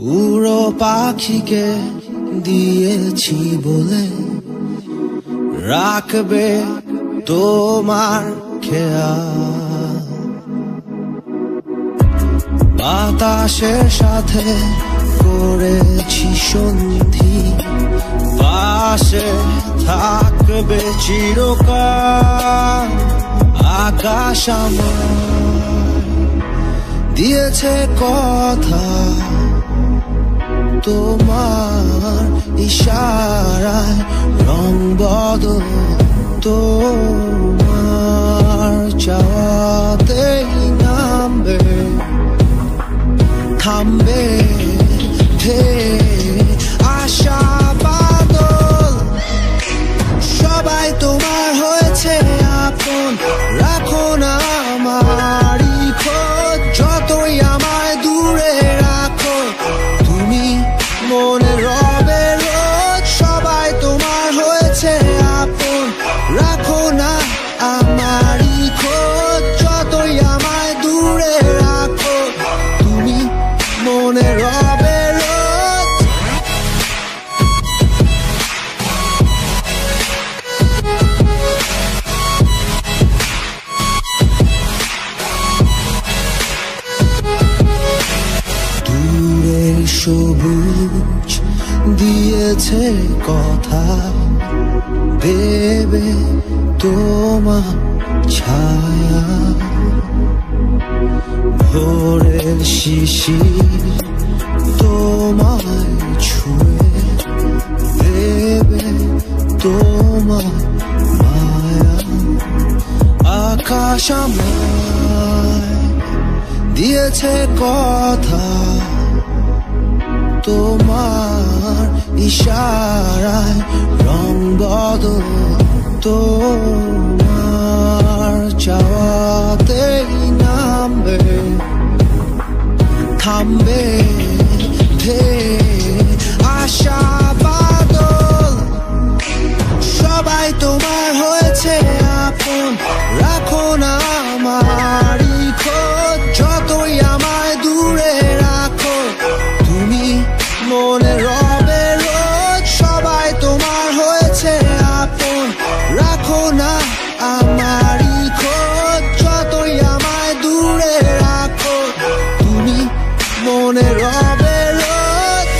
উড়ো পাখিকে দিয়েছি বলে। রাখবে তোমার বাতাসের সাথে করেছি সন্ধি। পাশে থাকবে চিরকাল আকাশ আমার। দিয়েছে কথা তোমার ইশারায় রং বদল তোমার চাওয়াতেই সবুজ দিয়েছে কথা। দেবে তোমার ছায়া। ভোরের শিশির তোমায় ছুঁয়ে। দেবে তোমার মায়া। আকাশ আমায় দিয়েছে কথা। ইশারায় রং বদল তোমার চাওয়াতেই নামবে থামবে। মনে রবে রোজ